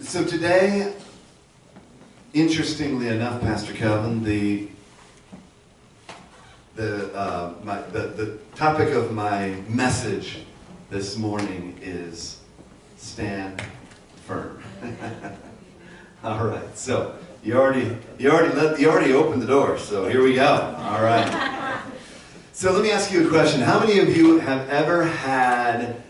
So today, interestingly enough, Pastor Calvin, the the, uh, my, the the topic of my message this morning is stand firm. All right, so you already you already let you already opened the door, so here we go. All right. So let me ask you a question. How many of you have ever had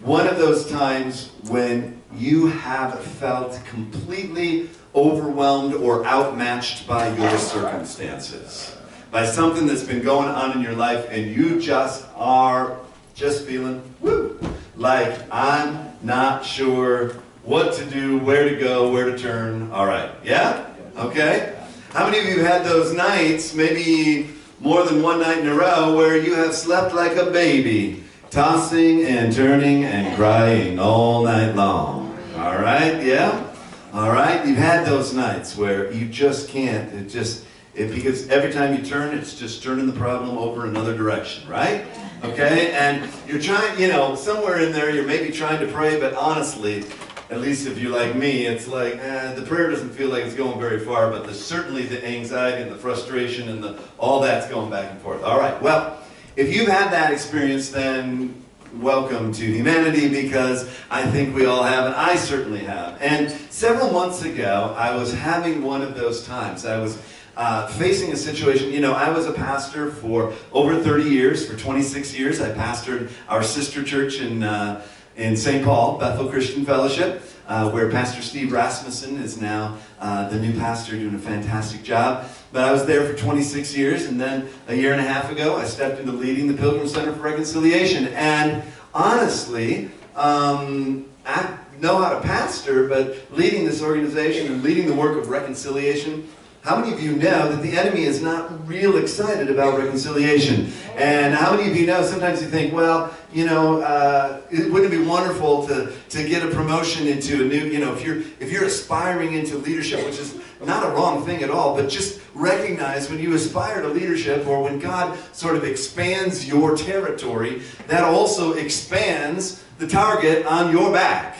one of those times when you have felt completely overwhelmed or outmatched by your circumstances? By something that's been going on in your life and you just are just feeling, woo, like I'm not sure what to do, where to go, where to turn. All right, yeah? Okay? How many of you have had those nights, maybe more than one night in a row, where you have slept like a baby, tossing and turning and crying all night long? All right, yeah? All right, you've had those nights where you just can't, it just, it, because every time you turn, it's just turning the problem over another direction, right? Okay, and you're trying, you know, somewhere in there, you're maybe trying to pray, but honestly, at least if you're like me, it's like eh, the prayer doesn't feel like it's going very far, but there's certainly the anxiety and the frustration and the all that's going back and forth. All right, well, if you've had that experience, then welcome to humanity because I think we all have, and I certainly have. And several months ago, I was having one of those times. I was uh, facing a situation. You know, I was a pastor for over 30 years. For 26 years, I pastored our sister church in. Uh, in St. Paul, Bethel Christian Fellowship, uh, where Pastor Steve Rasmussen is now uh, the new pastor doing a fantastic job. But I was there for 26 years, and then a year and a half ago, I stepped into leading the Pilgrim Center for Reconciliation. And honestly, um, I know how to pastor, but leading this organization and leading the work of reconciliation how many of you know that the enemy is not real excited about reconciliation? And how many of you know sometimes you think, well, you know, uh, it, wouldn't it be wonderful to, to get a promotion into a new, you know, if you're, if you're aspiring into leadership, which is not a wrong thing at all, but just recognize when you aspire to leadership or when God sort of expands your territory, that also expands the target on your back.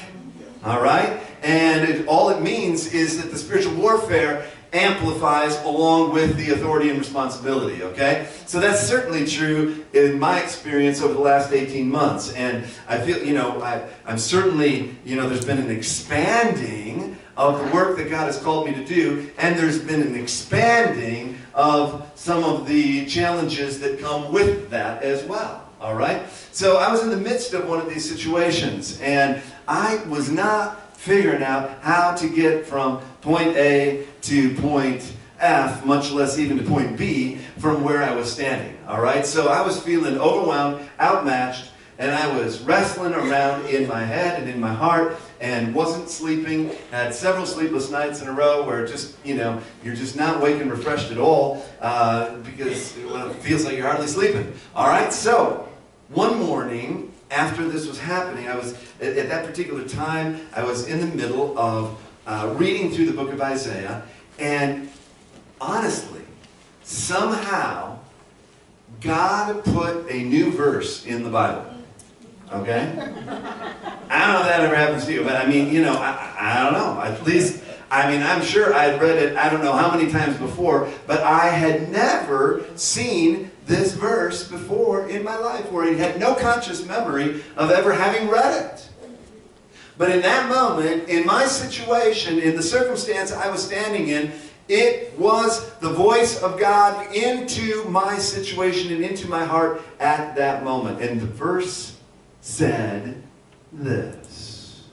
All right? And it, all it means is that the spiritual warfare amplifies along with the authority and responsibility, okay? So that's certainly true in my experience over the last 18 months. And I feel, you know, I, I'm certainly, you know, there's been an expanding of the work that God has called me to do, and there's been an expanding of some of the challenges that come with that as well. All right? So I was in the midst of one of these situations, and I was not figuring out how to get from point A to point F, much less even to point B, from where I was standing. All right? So I was feeling overwhelmed, outmatched, and I was wrestling around in my head and in my heart and wasn't sleeping. Had several sleepless nights in a row where just, you know, you're just not waking refreshed at all uh, because well, it feels like you're hardly sleeping. All right? So one morning, after this was happening, I was, at, at that particular time, I was in the middle of uh, reading through the book of Isaiah, and honestly, somehow, God put a new verse in the Bible. Okay? I don't know if that ever happens to you, but I mean, you know, I, I don't know. At least, I mean, I'm sure I'd read it, I don't know how many times before, but I had never seen this verse before in my life, where I had no conscious memory of ever having read it. But in that moment, in my situation, in the circumstance I was standing in, it was the voice of God into my situation and into my heart at that moment. And the verse said this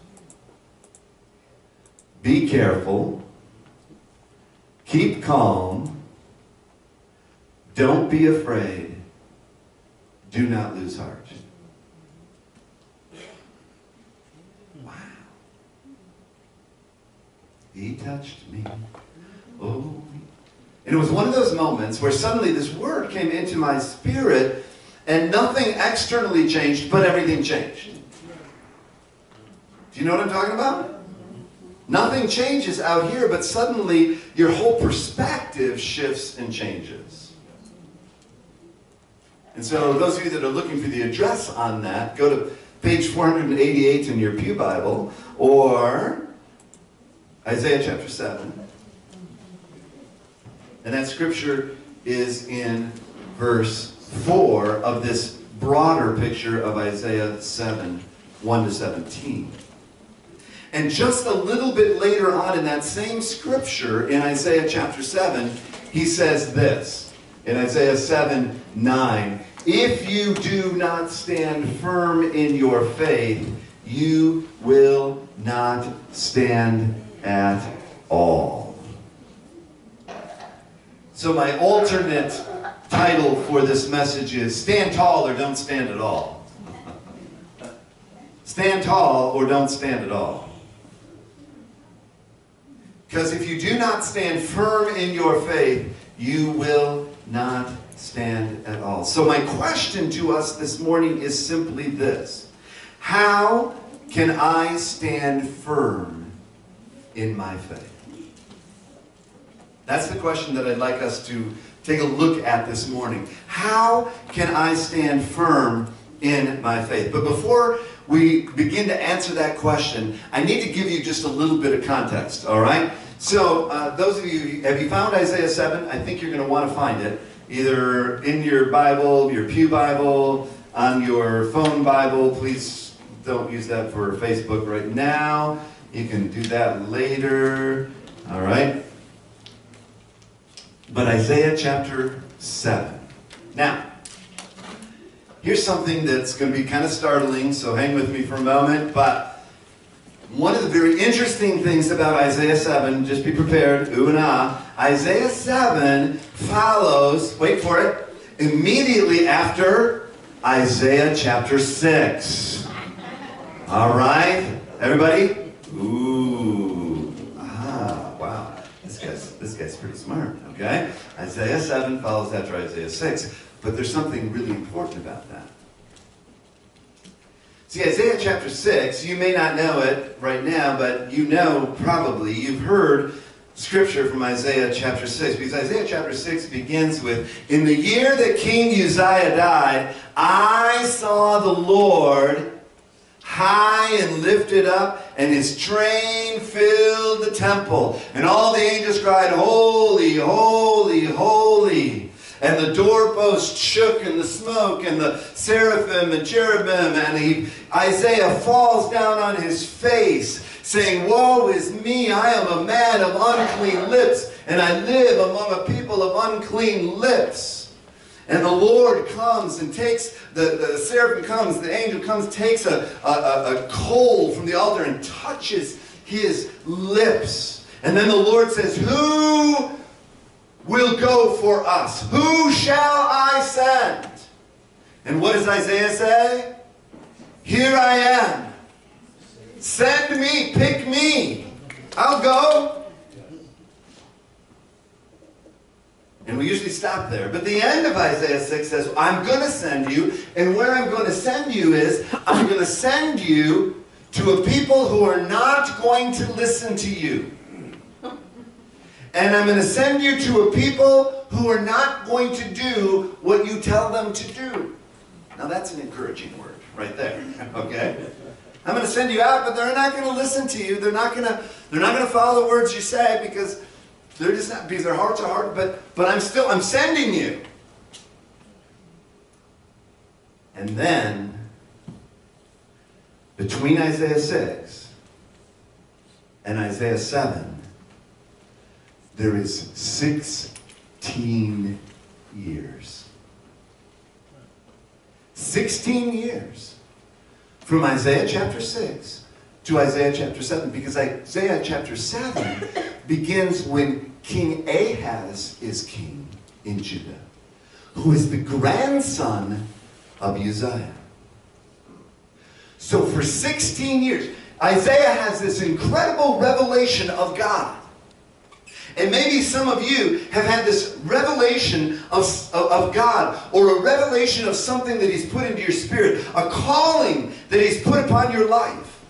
Be careful, keep calm, don't be afraid, do not lose heart. Wow. He touched me. Oh. And it was one of those moments where suddenly this word came into my spirit and nothing externally changed, but everything changed. Do you know what I'm talking about? Nothing changes out here, but suddenly your whole perspective shifts and changes. And so, those of you that are looking for the address on that, go to page 488 in your Pew Bible, or Isaiah chapter 7. And that scripture is in verse 4 of this broader picture of Isaiah 7 1 to 17. And just a little bit later on in that same scripture, in Isaiah chapter 7, he says this in Isaiah 7 9 If you do not stand firm in your faith, you will not stand at all. So, my alternate title for this message is Stand Tall or Don't Stand at All. stand tall or don't stand at all. Because if you do not stand firm in your faith, you will not stand at all. So, my question to us this morning is simply this How can I stand firm in my faith? That's the question that I'd like us to take a look at this morning. How can I stand firm in my faith? But before we begin to answer that question, I need to give you just a little bit of context, all right? So, uh, those of you, have you found Isaiah 7? I think you're going to want to find it either in your Bible, your Pew Bible, on your phone Bible. Please don't use that for Facebook right now. You can do that later, all right? But Isaiah chapter 7. Now, here's something that's going to be kind of startling, so hang with me for a moment. But one of the very interesting things about Isaiah 7, just be prepared, ooh and ah, Isaiah 7 follows, wait for it, immediately after Isaiah chapter 6. All right? Everybody? Ooh. Ah, wow. This guy's, this guy's pretty smart. Okay? Isaiah 7 follows after Isaiah 6. But there's something really important about that. See, Isaiah chapter 6, you may not know it right now, but you know probably, you've heard scripture from Isaiah chapter 6, because Isaiah chapter 6 begins with In the year that King Uzziah died, I saw the Lord high and lifted up, and his train filled the temple. And all the angels cried, Holy, holy, holy. And the doorpost shook in the smoke, and the seraphim and cherubim, and he, Isaiah falls down on his face, saying, Woe is me, I am a man of unclean lips, and I live among a people of unclean lips. And the Lord comes and takes, the, the seraphim comes, the angel comes, takes a, a, a coal from the altar and touches his lips. And then the Lord says, Who will go for us? Who shall I send? And what does Isaiah say? Here I am. Send me, pick me. I'll go. And we usually stop there. But the end of Isaiah 6 says, I'm going to send you. And where I'm going to send you is, I'm going to send you to a people who are not going to listen to you. And I'm going to send you to a people who are not going to do what you tell them to do. Now that's an encouraging word right there. Okay? I'm going to send you out, but they're not going to listen to you. They're not going to they're not going to follow the words you say because they're just not because their hearts are hard, but but I'm still I'm sending you. And then between Isaiah 6 and Isaiah 7, there is 16 years. 16 years from Isaiah chapter 6 to Isaiah chapter 7 because Isaiah chapter 7 begins when King Ahaz is king in Judah, who is the grandson of Uzziah. So for 16 years, Isaiah has this incredible revelation of God. And maybe some of you have had this revelation of, of, God or a revelation of something that He's put into your spirit, a calling that He's put upon your life,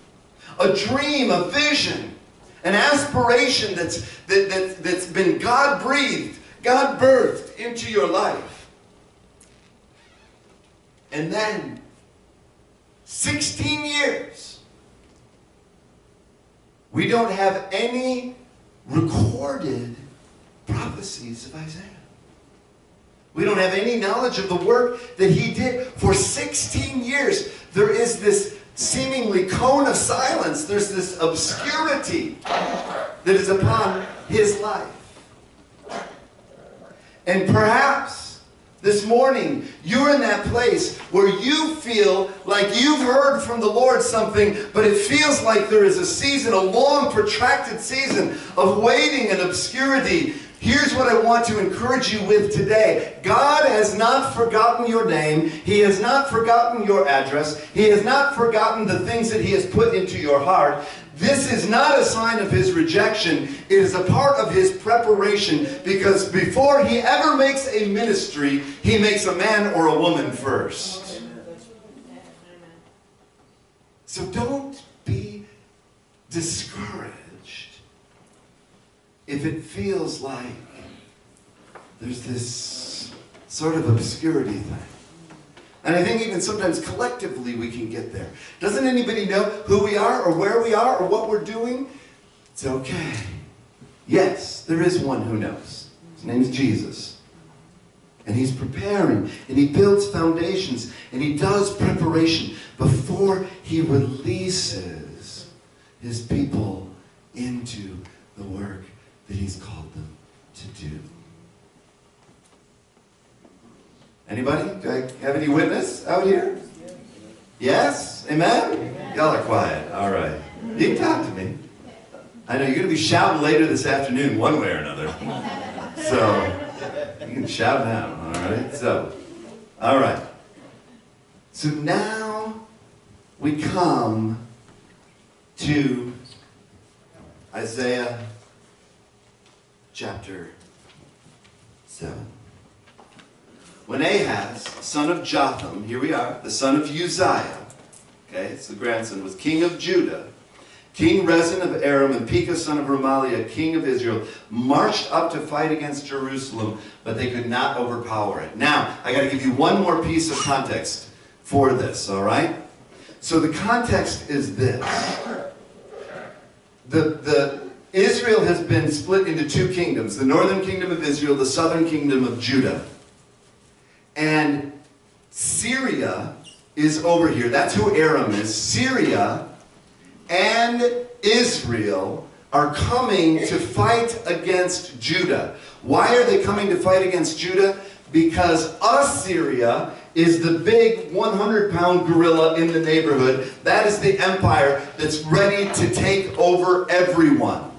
a dream, a vision, an aspiration that's, that, that, that's been God breathed, God birthed into your life. And then, 16 years, We don't have any recorded prophecies of Isaiah. We don't have any knowledge of the work that he did for 16 years. There is this seemingly cone of silence. There's this obscurity that is upon his life. And perhaps this morning you're in that place where you feel like you've heard from the Lord something, but it feels like there is a season, a long, protracted season of waiting and obscurity Here's what I want to encourage you with today. God has not forgotten your name. He has not forgotten your address. He has not forgotten the things that He has put into your heart. This is not a sign of His rejection. It is a part of His preparation because before He ever makes a ministry, He makes a man or a woman first. So don't be discouraged if it feels like there's this sort of obscurity thing. And I think even sometimes collectively we can get there. Doesn't anybody know who we are or where we are or what we're doing? It's okay. Yes, there is one who knows. His name is Jesus. And he's preparing and he builds foundations and he does preparation before he releases his people into the work that He's called them to do. Anybody? Do I have any witness out here? Yes? Amen? Y'all are quiet. All right. You can talk to me. I know you're going to be shouting later this afternoon, one way or another. So, you can shout now. All right? So, all right. So now we come to Isaiah chapter 7. When Ahaz, son of Jotham, here we are, the son of Uzziah, okay, it's the grandson, was king of Judah, King Rezin of Aram and Pekah, son of Remaliah, king of Israel, marched up to fight against Jerusalem, but they could not overpower it. Now, I got to give you one more piece of context for this, all right? So the context is this. The, the, Israel has been split into two kingdoms the northern kingdom of Israel, the southern kingdom of Judah. And Syria is over here. That's who Aram is. Syria and Israel are coming to fight against Judah. Why are they coming to fight against Judah? Because Assyria is the big 100 pound gorilla in the neighborhood. That is the empire that's ready to take over everyone.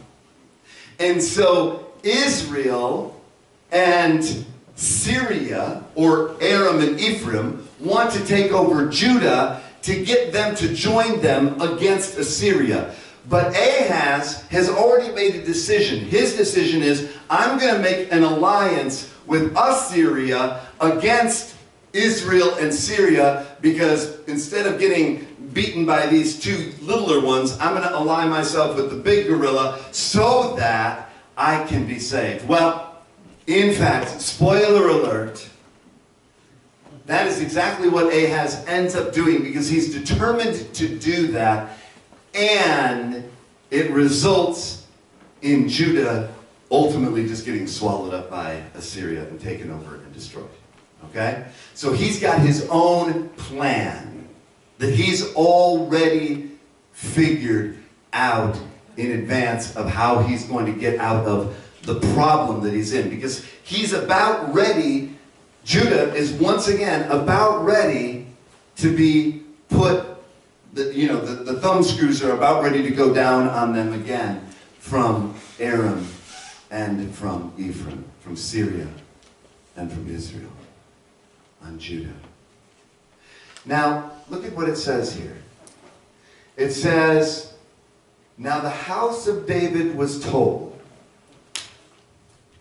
And so Israel and Syria, or Aram and Ephraim, want to take over Judah to get them to join them against Assyria. But Ahaz has already made a decision. His decision is, I'm going to make an alliance with Assyria against Israel and Syria because instead of getting beaten by these two littler ones, I'm going to align myself with the big gorilla so that I can be saved. Well, in fact, spoiler alert, that is exactly what Ahaz ends up doing because he's determined to do that and it results in Judah ultimately just getting swallowed up by Assyria and taken over and destroyed. Okay? So he's got his own plan that he's already figured out in advance of how he's going to get out of the problem that he's in. Because he's about ready, Judah is once again about ready to be put, the, you know, the, the thumb screws are about ready to go down on them again from Aram and from Ephraim, from Syria and from Israel on Judah. Now, look at what it says here. It says, Now the house of David was told,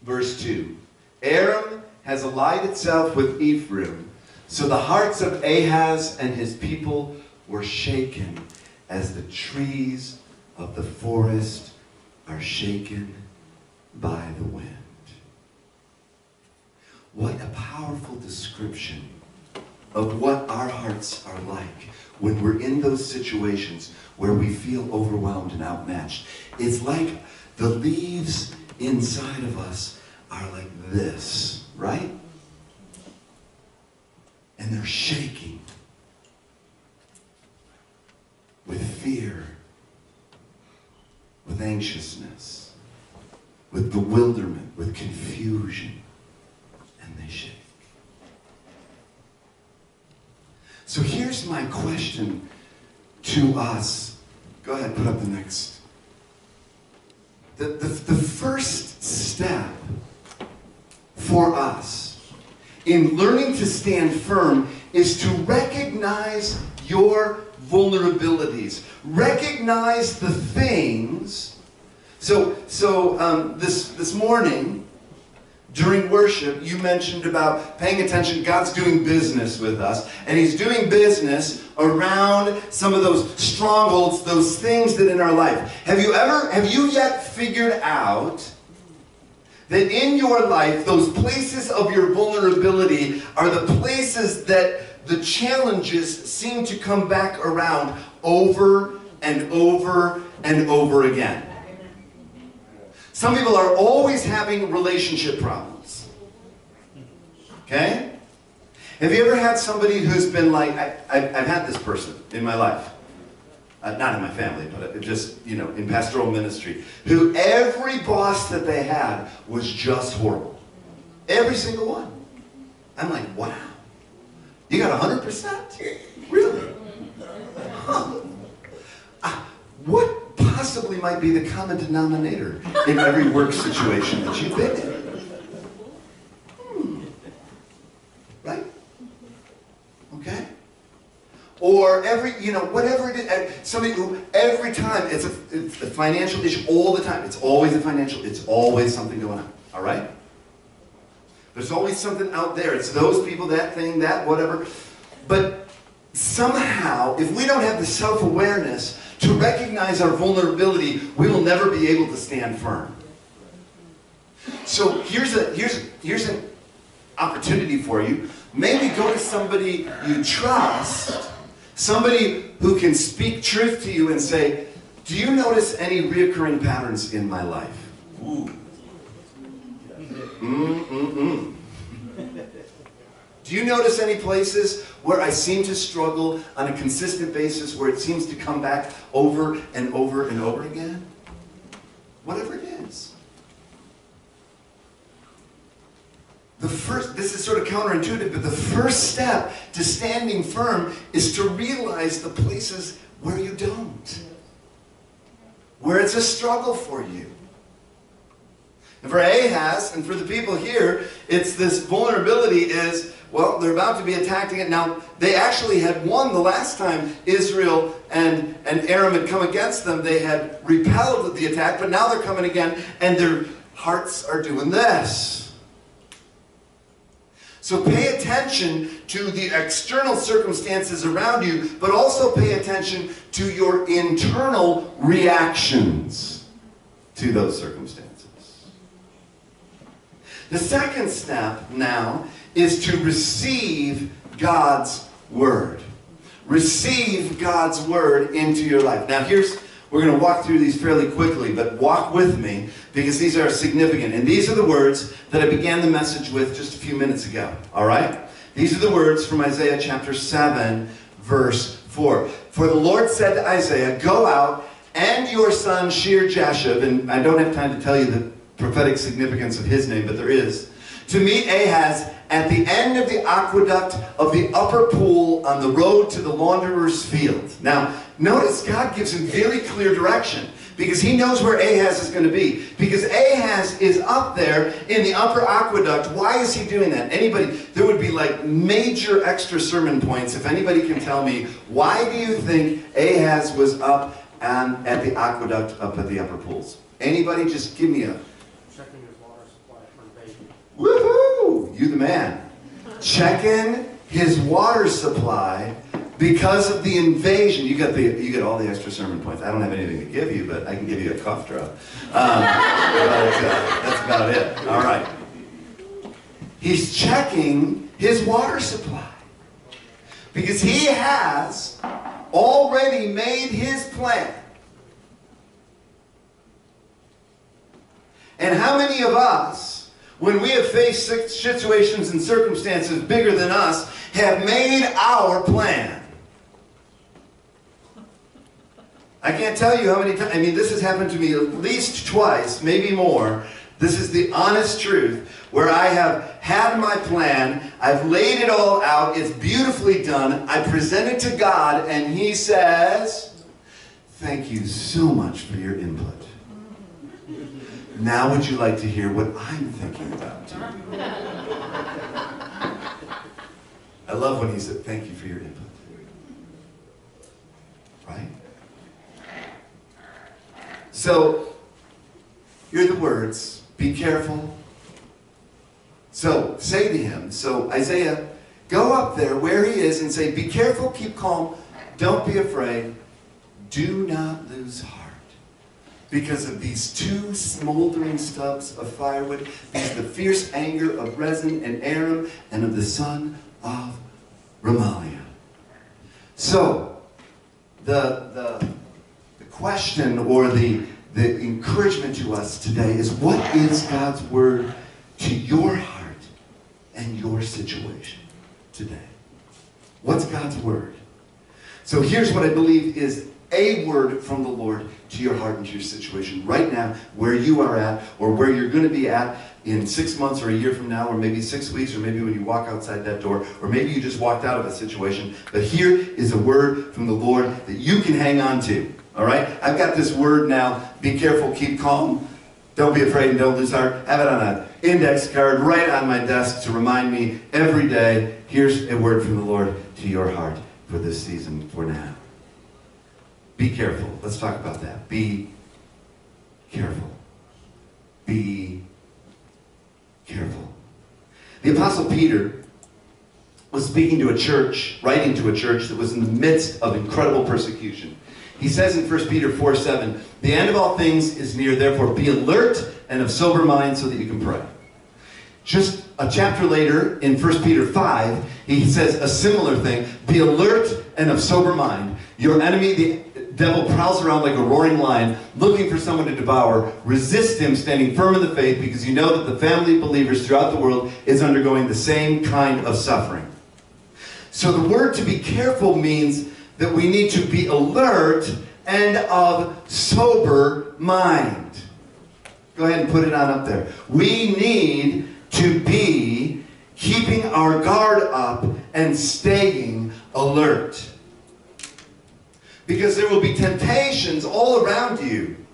verse 2, Aram has allied itself with Ephraim, so the hearts of Ahaz and his people were shaken as the trees of the forest are shaken by the wind. What a powerful description of what our hearts are like when we're in those situations where we feel overwhelmed and outmatched. It's like the leaves inside of us are like this, right? And they're shaking with fear, with anxiousness, with bewilderment, with confusion, and they shake. So here's my question to us. Go ahead, put up the next. The, the, the first step for us in learning to stand firm is to recognize your vulnerabilities. Recognize the things. So, so um, this, this morning, during worship, you mentioned about paying attention. God's doing business with us, and He's doing business around some of those strongholds, those things that in our life. Have you ever, have you yet figured out that in your life, those places of your vulnerability are the places that the challenges seem to come back around over and over and over again? Some people are always having relationship problems. Okay? Have you ever had somebody who's been like, I, have had this person in my life. Uh, not in my family, but just, you know, in pastoral ministry, who every boss that they had was just horrible. Every single one. I'm like, wow. You got 100%? Really? Huh. Uh, what possibly might be the common denominator in every work situation that you've been in. Hmm. Right? Okay? Or every, you know, whatever it is, eh, somebody who, every time, it's a, it's a financial issue all the time. It's always a financial, it's always something going on. All right? There's always something out there. It's those people, that thing, that whatever. But somehow, if we don't have the self-awareness to recognize our vulnerability, we will never be able to stand firm. So here's a here's here's an opportunity for you. Maybe go to somebody you trust, somebody who can speak truth to you and say, "Do you notice any reoccurring patterns in my life?" Ooh. Mm-mm-mm. Do you notice any places where I seem to struggle on a consistent basis, where it seems to come back over and over and over again? Whatever it is. The first, this is sort of counterintuitive, but the first step to standing firm is to realize the places where you don't, where it's a struggle for you. And for Ahaz and for the people here, it's this vulnerability is well, they're about to be attacked again. Now, they actually had won the last time Israel and, and Aram had come against them. They had repelled the attack, but now they're coming again, and their hearts are doing this. So pay attention to the external circumstances around you, but also pay attention to your internal reactions to those circumstances. The second step now is to receive God's word. Receive God's word into your life. Now, here's, we're going to walk through these fairly quickly, but walk with me because these are significant. And these are the words that I began the message with just a few minutes ago. All right? These are the words from Isaiah chapter 7, verse 4. For the Lord said to Isaiah, Go out and your son Shear-Jashub, and I don't have time to tell you the prophetic significance of his name, but there is, to meet Ahaz at the end of the aqueduct of the upper pool on the road to the launderer's field. Now, notice God gives him very clear direction because he knows where Ahaz is going to be. Because Ahaz is up there in the upper aqueduct. Why is he doing that? Anybody, there would be like major extra sermon points if anybody can tell me, why do you think Ahaz was up and at the aqueduct up at the upper pools? Anybody just give me a Checking his water supply for the baby. Woohoo! You the man. Checking his water supply because of the invasion. You get the you get all the extra sermon points. I don't have anything to give you, but I can give you a cough drop. Um, but, uh, that's about it. All right. He's checking his water supply. Because he has already made his plan. And how many of us, when we have faced situations and circumstances bigger than us, have made our plan? I can't tell you how many times, I mean, this has happened to me at least twice, maybe more. This is the honest truth where I have had my plan, I've laid it all out, it's beautifully done, I present it to God, and He says, Thank you so much for your input. Now, would you like to hear what I'm thinking about? I love when He said, Thank you for your input. Right? So, here are the words be careful so say to him, so Isaiah, go up there where he is and say, Be careful, keep calm, don't be afraid, do not lose heart. Because of these two smoldering stubs of firewood, these the fierce anger of Rezin and Aram and of the son of Remaliah. So, the, the question or the, the encouragement to us today is what is God's word to your heart? and your situation today. What's God's word? So here's what I believe is a word from the Lord to your heart and to your situation right now, where you are at, or where you're going to be at in six months or a year from now, or maybe six weeks, or maybe when you walk outside that door, or maybe you just walked out of a situation. But here is a word from the Lord that you can hang on to. All right? I've got this word now. Be careful, keep calm. Don't be afraid and don't lose heart. Have it on an index card right on my desk to remind me every day here's a word from the Lord to your heart for this season, for now. Be careful. Let's talk about that. Be careful. Be careful. The Apostle Peter was speaking to a church, writing to a church that was in the midst of incredible persecution. He says in 1 Peter 4 7, the end of all things is near, therefore be alert and of sober mind so that you can pray. Just a chapter later, in 1 Peter 5, he says a similar thing be alert and of sober mind. Your enemy, the devil, prowls around like a roaring lion, looking for someone to devour. Resist him, standing firm in the faith, because you know that the family of believers throughout the world is undergoing the same kind of suffering. So the word to be careful means that we need to be alert and of sober mind. Go ahead and put it on up there. We need to be keeping our guard up and staying alert. Because there will be temptations all around you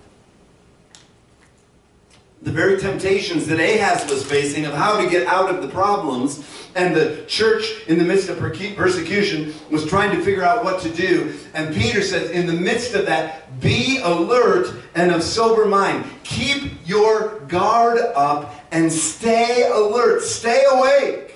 the very temptations that Ahaz was facing of how to get out of the problems. And the church, in the midst of persecution, was trying to figure out what to do. And Peter says, in the midst of that, be alert and of sober mind. Keep your guard up and stay alert. Stay awake.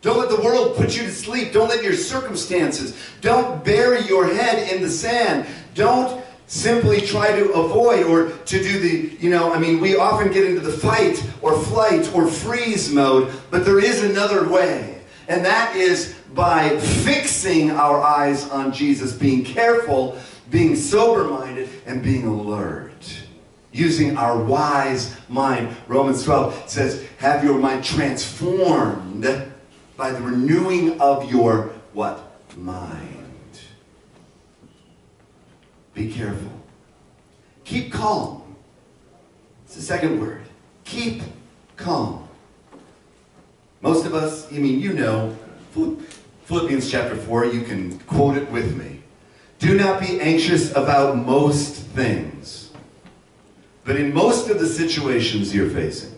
Don't let the world put you to sleep. Don't let your circumstances. Don't bury your head in the sand. Don't simply try to avoid or to do the, you know, I mean, we often get into the fight or flight or freeze mode, but there is another way. And that is by fixing our eyes on Jesus, being careful, being sober minded, and being alert. Using our wise mind. Romans 12 says, have your mind transformed by the renewing of your what? Mind. Be careful. Keep calm. It's the second word. Keep calm. Most of us, I mean, you know, Philippians chapter 4, you can quote it with me. Do not be anxious about most things, but in most of the situations you're facing.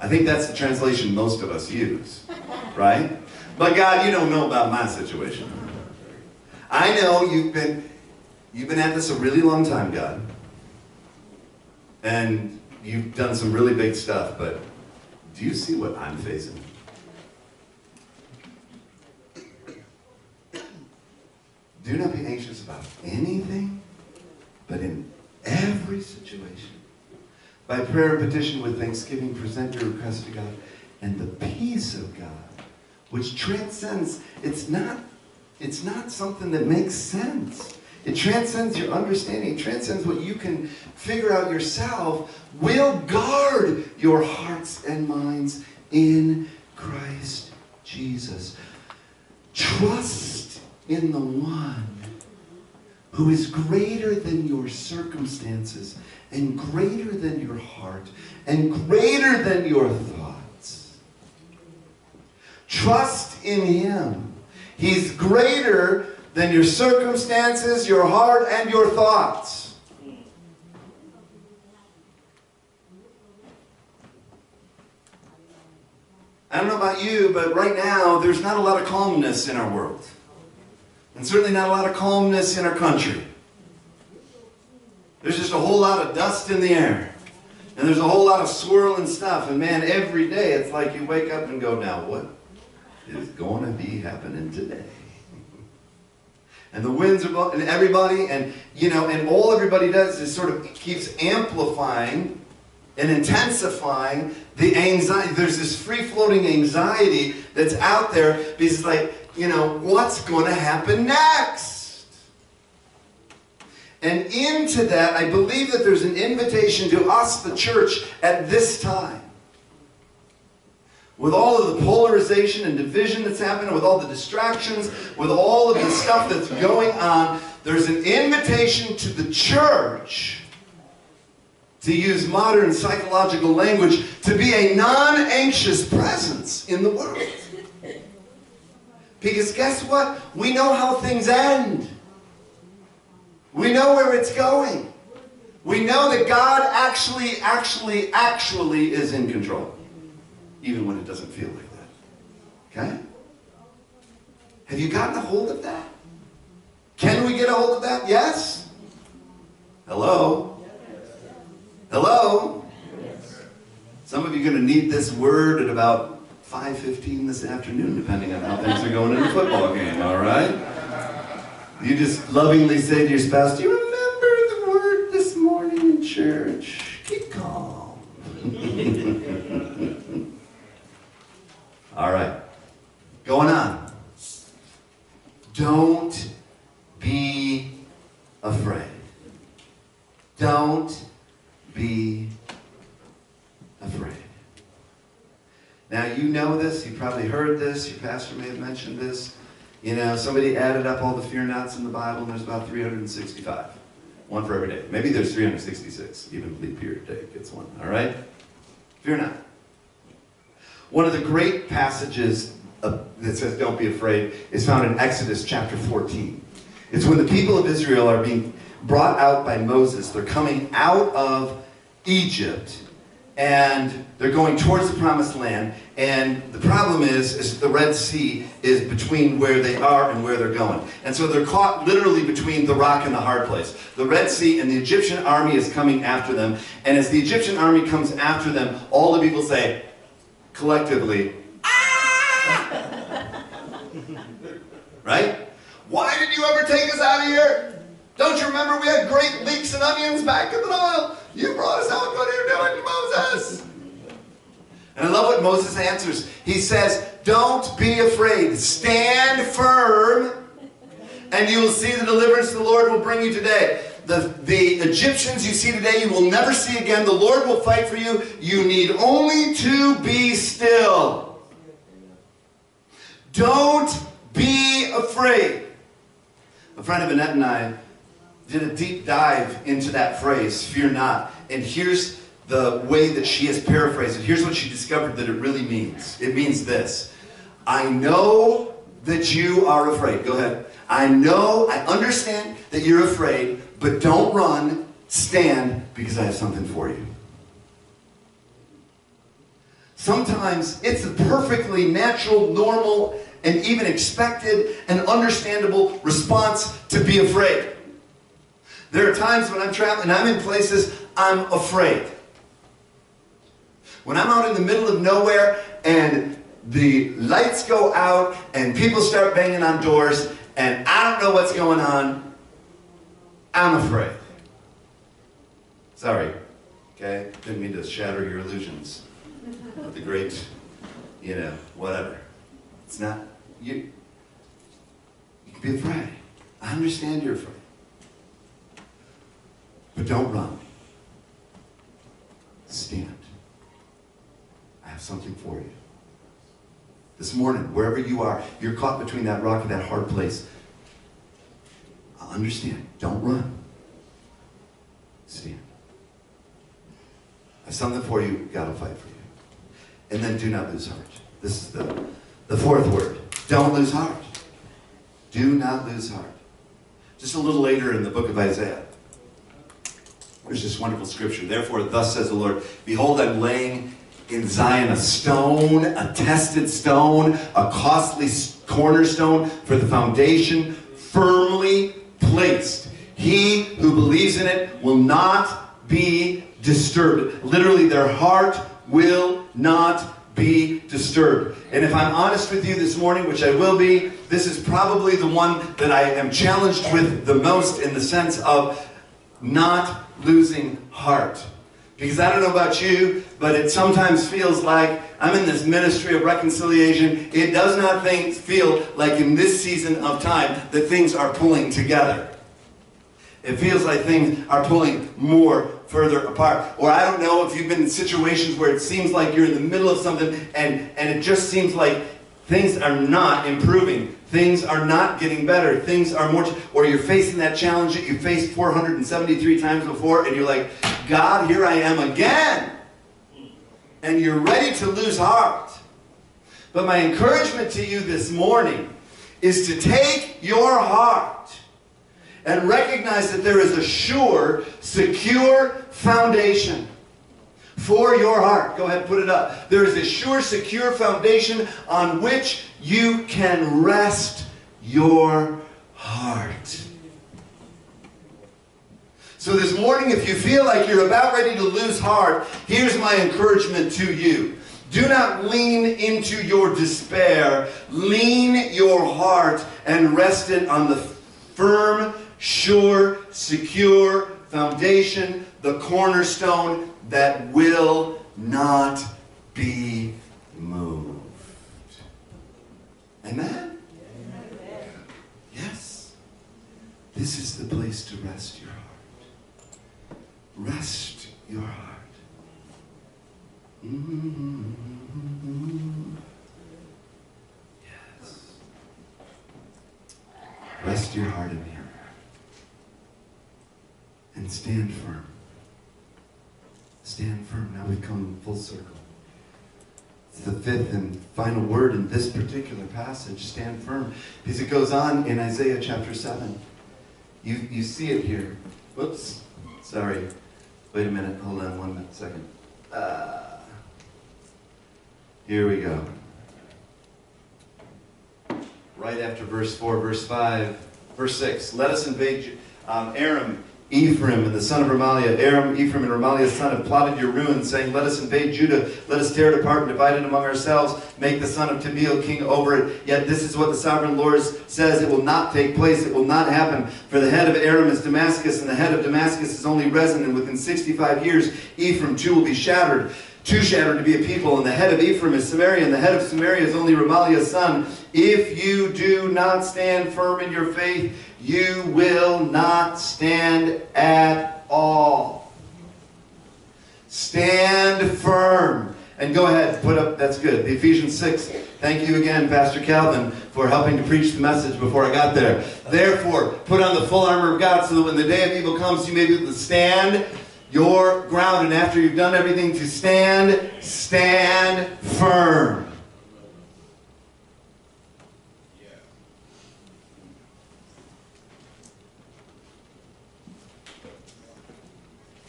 I think that's the translation most of us use, right? But God, you don't know about my situation. I know you've been you've been at this a really long time, God. And you've done some really big stuff, but do you see what I'm facing? Do not be anxious about anything, but in every By prayer and petition with thanksgiving, present your request to God, and the peace of God, which transcends, it's not, it's not something that makes sense. It transcends your understanding, it transcends what you can figure out yourself, will guard your hearts and minds in Christ Jesus. Trust in the one who is greater than your circumstances and greater than your heart and greater than your thoughts. Trust in him. He's greater than your circumstances, your heart, and your thoughts. I don't know about you, but right now there's not a lot of calmness in our world. And certainly not a lot of calmness in our country. There's just a whole lot of dust in the air. And there's a whole lot of swirling stuff. And man, every day it's like you wake up and go, now what is going to be happening today? And the winds are blowing, and everybody, and you know, and all everybody does is sort of keeps amplifying and intensifying the anxiety. There's this free floating anxiety that's out there because it's like, you know, what's going to happen next? And into that, I believe that there's an invitation to us, the church, at this time. With all of the polarization and division that's happening, with all the distractions, with all of the stuff that's going on, there's an invitation to the church to use modern psychological language, to be a non anxious presence in the world. Because guess what? We know how things end. We know where it's going. We know that God actually, actually, actually is in control. Even when it doesn't feel like that. Okay? Have you gotten a hold of that? Can we get a hold of that? Yes? Hello? Hello? Some of you are going to need this word at about 5.15 this afternoon, depending on how things are going in the football game, all right? You just lovingly say to your spouse, do you remember the word this morning in church? Keep calm. all right. Going on. Don't be afraid. Don't be afraid. Now, you know this, you probably heard this, your pastor may have mentioned this. You know, somebody added up all the fear nots in the Bible, and there's about 365. One for every day. Maybe there's 366. Even leap year day gets one, all right? Fear not. One of the great passages that says, Don't be afraid, is found in Exodus chapter 14. It's when the people of Israel are being brought out by Moses. They're coming out of Egypt and they're going towards the promised land and the problem is, is the red sea is between where they are and where they're going. And so they're caught literally between the rock and the hard place. The red sea and the egyptian army is coming after them and as the egyptian army comes after them all the people say collectively. Ah! right? Why did you ever take us out of here don't you remember we had great leeks and onions back in the Nile? You brought us out. What are you doing, Moses? And I love what Moses answers. He says, Don't be afraid. Stand firm, and you will see the deliverance the Lord will bring you today. The, the Egyptians you see today, you will never see again. The Lord will fight for you. You need only to be still. Don't be afraid. A friend of Annette and I did a deep dive into that phrase, fear not. And here's the way that she has paraphrased it. Here's what she discovered that it really means. It means this I know that you are afraid. Go ahead. I know, I understand that you're afraid, but don't run, stand, because I have something for you. Sometimes it's a perfectly natural, normal, and even expected and understandable response to be afraid. There are times when I'm traveling and I'm in places I'm afraid. When I'm out in the middle of nowhere and the lights go out and people start banging on doors and I don't know what's going on, I'm afraid. Sorry. Okay? Didn't mean to shatter your illusions of the great, you know, whatever. It's not, you, you can be afraid. I understand you're afraid. But don't run. Stand. I have something for you. This morning, wherever you are, you're caught between that rock and that hard place. I understand. Don't run. Stand. I have something for you. God will fight for you. And then do not lose heart. This is the, the fourth word. Don't lose heart. Do not lose heart. Just a little later in the book of Isaiah, there's this wonderful scripture. Therefore, thus says the Lord Behold, I'm laying in Zion a stone, a tested stone, a costly cornerstone for the foundation, firmly placed. He who believes in it will not be disturbed. Literally, their heart will not be disturbed. And if I'm honest with you this morning, which I will be, this is probably the one that I am challenged with the most in the sense of not losing heart. Because I don't know about you, but it sometimes feels like I'm in this ministry of reconciliation. It does not think, feel like in this season of time that things are pulling together. It feels like things are pulling more further apart. Or I don't know if you've been in situations where it seems like you're in the middle of something and, and it just seems like things are not improving. Things are not getting better. Things are more, or you're facing that challenge that you faced 473 times before, and you're like, God, here I am again. And you're ready to lose heart. But my encouragement to you this morning is to take your heart and recognize that there is a sure, secure foundation for your heart. Go ahead, put it up. There is a sure, secure foundation on which you can rest your heart. So this morning, if you feel like you're about ready to lose heart, here's my encouragement to you. Do not lean into your despair. Lean your heart and rest it on the firm, sure, secure foundation, the cornerstone that will not be moved. Amen? Yes. This is the place to rest your heart. Rest your heart. Mm-hmm. Yes. Rest your heart in Him. And stand firm. Stand firm. Now we've come full circle. It's the fifth and final word in this particular passage. Stand firm. Because it goes on in Isaiah chapter 7. You, you see it here. Whoops. Sorry. Wait a minute. Hold on one minute, second. Uh, here we go. Right after verse 4, verse 5, verse 6. Let us invade um, Aram Ephraim and the son of Remaliah, Aram, Ephraim, and Remaliah's son have plotted your ruin, saying, Let us invade Judah, let us tear it apart and divide it among ourselves, make the son of Tabeel king over it. Yet this is what the sovereign Lord says, it will not take place, it will not happen. For the head of Aram is Damascus, and the head of Damascus is only Rezin, and within 65 years Ephraim too will be shattered too shattered to be a people, and the head of Ephraim is Samaria, and the head of Samaria is only Remaliah's son. If you do not stand firm in your faith, you will not stand at all. Stand firm. And go ahead, put up, that's good. The Ephesians 6. Thank you again, Pastor Calvin, for helping to preach the message before I got there. Therefore, put on the full armor of God so that when the day of evil comes, you may be able to stand your ground. And after you've done everything to stand, stand firm.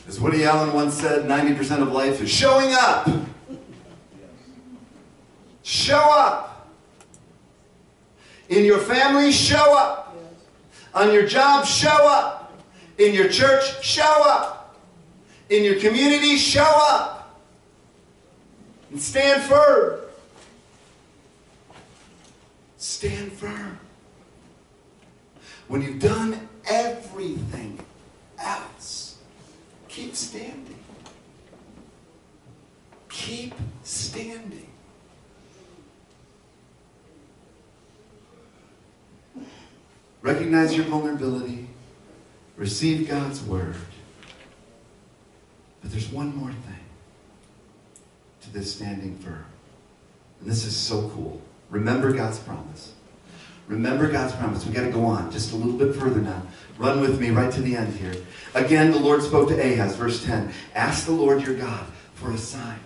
As Woody Allen once said, 90% of life is showing up. Show up. In your family, show up. On your job, show up. In your church, show up. In your community, show up. And stand firm. Stand firm. When you've done everything else, keep standing. keep standing. Recognize your vulnerability. Receive God's word. But there's one more thing to this standing firm. And this is so cool. Remember God's promise. Remember God's promise. We've got to go on just a little bit further now. Run with me right to the end here. Again, the Lord spoke to Ahaz, verse 10. Ask the Lord your God for a sign,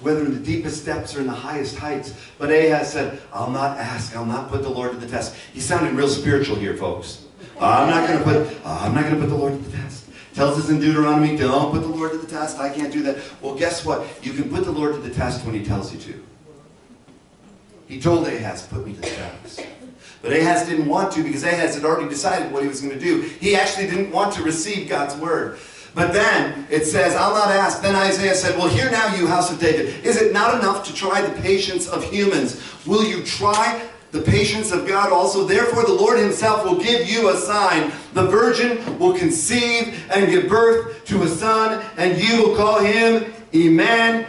whether in the deepest depths or in the highest heights. But Ahaz said, I'll not ask. I'll not put the Lord to the test. He's sounding real spiritual here, folks. I'm not going to put. I'm not going to put the Lord to the test. Tells us in Deuteronomy, don't put the Lord to the test. I can't do that. Well, guess what? You can put the Lord to the test when He tells you to. He told Ahaz, put me to the test. But Ahaz didn't want to because Ahaz had already decided what he was going to do. He actually didn't want to receive God's word. But then it says, I'll not ask. Then Isaiah said, Well, hear now, you house of David. Is it not enough to try the patience of humans? Will you try the patience of God also? Therefore, the Lord Himself will give you a sign. The virgin will conceive and give birth to a son, and you will call him Emmanuel.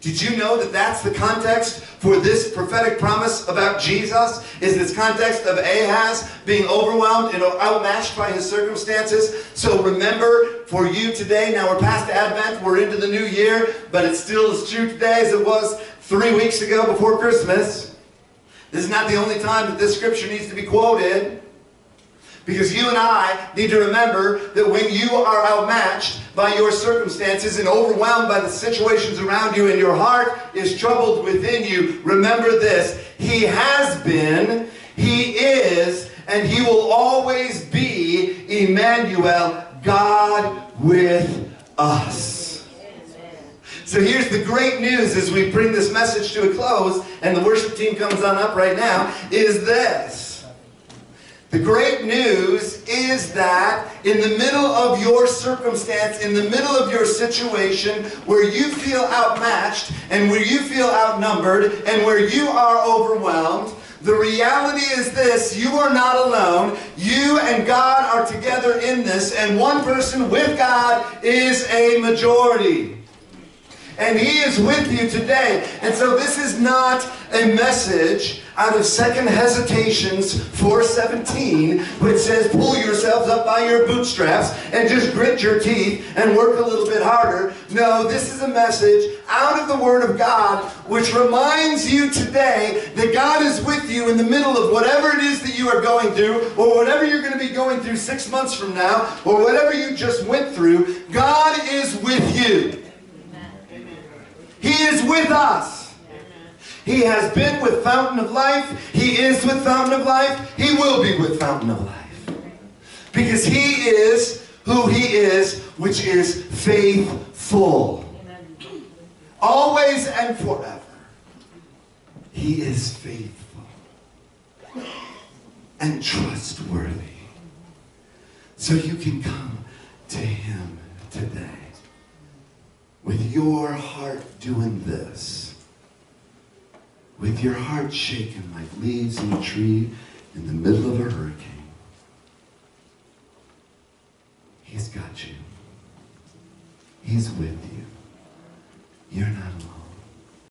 Did you know that that's the context for this prophetic promise about Jesus? Is this context of Ahaz being overwhelmed and outmatched by his circumstances? So remember for you today, now we're past Advent, we're into the new year, but it's still as true today as it was three weeks ago before Christmas. This is not the only time that this scripture needs to be quoted. Because you and I need to remember that when you are outmatched by your circumstances and overwhelmed by the situations around you and your heart is troubled within you, remember this. He has been, He is, and He will always be Emmanuel, God with us. So here's the great news as we bring this message to a close, and the worship team comes on up right now, is this. The great news is that in the middle of your circumstance, in the middle of your situation, where you feel outmatched and where you feel outnumbered and where you are overwhelmed, the reality is this you are not alone. You and God are together in this, and one person with God is a majority. And He is with you today. And so this is not a message out of Second Hesitations 4.17, which says, pull yourselves up by your bootstraps and just grit your teeth and work a little bit harder. No, this is a message out of the Word of God, which reminds you today that God is with you in the middle of whatever it is that you are going through, or whatever you're going to be going through six months from now, or whatever you just went through. God is with you. He is with us. He has been with Fountain of Life. He is with Fountain of Life. He will be with Fountain of Life. Because He is who He is, which is faithful. Always and forever. He is faithful and trustworthy. So you can come to Him today with your heart doing this with your heart shaking like leaves in a tree in the middle of a hurricane. He's got you. He's with you. You're not alone.